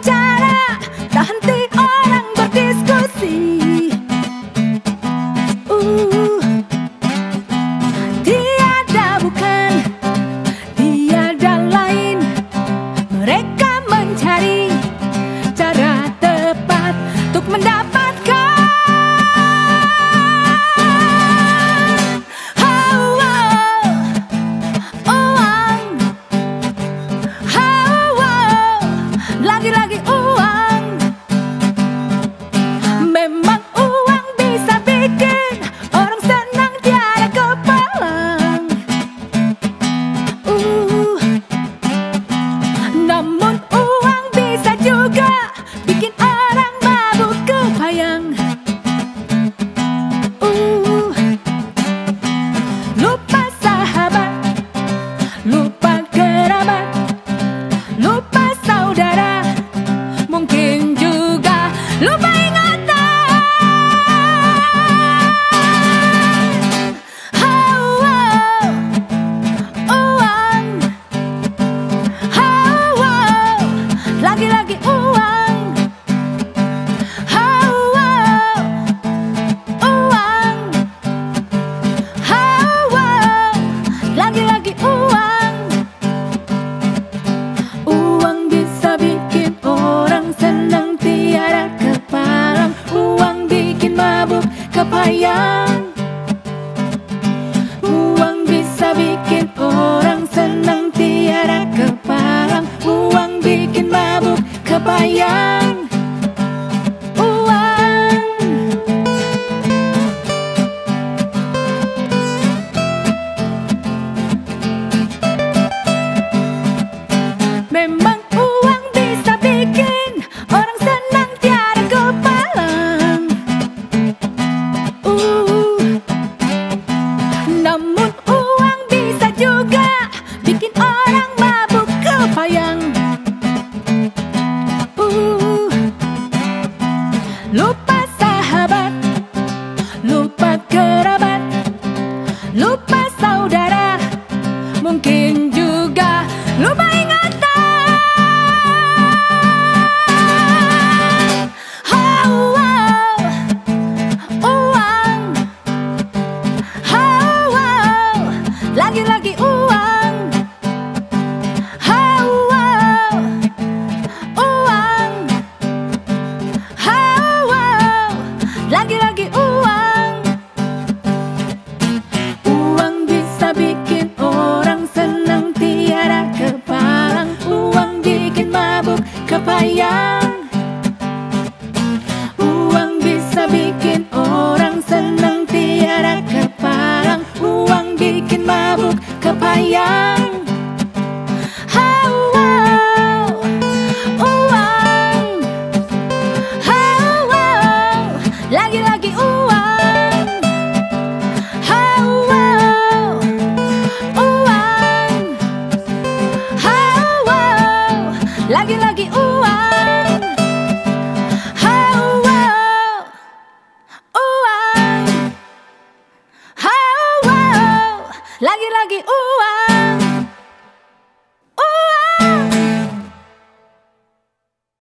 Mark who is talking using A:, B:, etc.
A: tara da da. Kepayang Uang bisa bikin orang senang tiada kepalang Uang bikin mabuk kepayang Uang Memang lupa saudara Mungkin juga lupa ingatan. Lagi-lagi bikin orang senang tiada kepalang Uang bikin mabuk kepayang. Lagi-lagi uang. Lagi-lagi uang Lagi-lagi uang